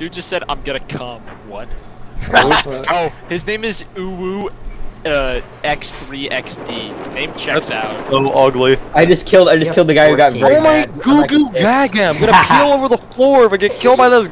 Dude just said I'm gonna come. What? Oh, his name is Uwu uh, X3XD. Name checks That's out. so ugly. I just killed. I just killed the guy who got very Oh my goo goo gaga! I'm gonna peel over the floor if I get killed by this